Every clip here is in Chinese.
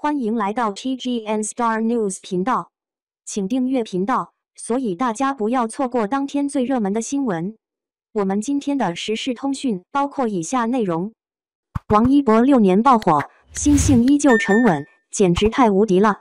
欢迎来到 TGN Star News 频道，请订阅频道，所以大家不要错过当天最热门的新闻。我们今天的时事通讯包括以下内容：王一博六年爆火，心性依旧沉稳，简直太无敌了。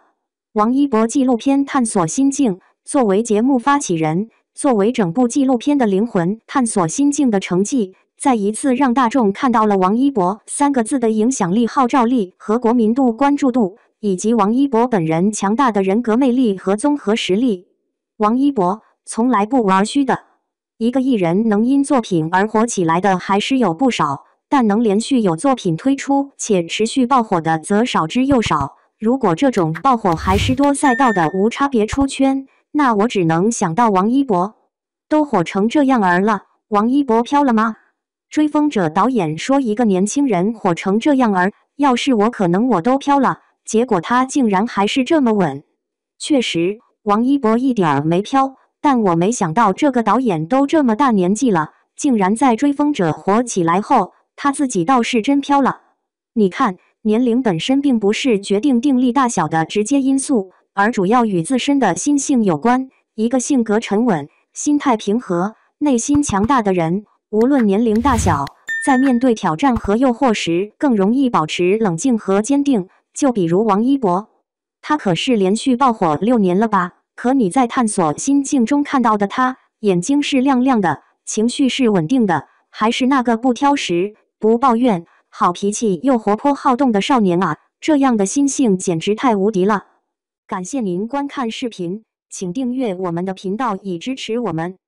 王一博纪录片探索心境，作为节目发起人，作为整部纪录片的灵魂，探索心境的成绩。再一次让大众看到了王一博三个字的影响力、号召力和国民度关注度，以及王一博本人强大的人格魅力和综合实力。王一博从来不玩虚的，一个艺人能因作品而火起来的还是有不少，但能连续有作品推出且持续爆火的则少之又少。如果这种爆火还是多赛道的无差别出圈，那我只能想到王一博都火成这样儿了，王一博飘了吗？追风者导演说：“一个年轻人火成这样儿，要是我，可能我都飘了。结果他竟然还是这么稳。确实，王一博一点儿没飘。但我没想到，这个导演都这么大年纪了，竟然在追风者火起来后，他自己倒是真飘了。你看，年龄本身并不是决定定力大小的直接因素，而主要与自身的心性有关。一个性格沉稳、心态平和、内心强大的人。”无论年龄大小，在面对挑战和诱惑时，更容易保持冷静和坚定。就比如王一博，他可是连续爆火六年了吧？可你在探索心境中看到的他，眼睛是亮亮的，情绪是稳定的，还是那个不挑食、不抱怨、好脾气又活泼好动的少年啊？这样的心性简直太无敌了！感谢您观看视频，请订阅我们的频道以支持我们。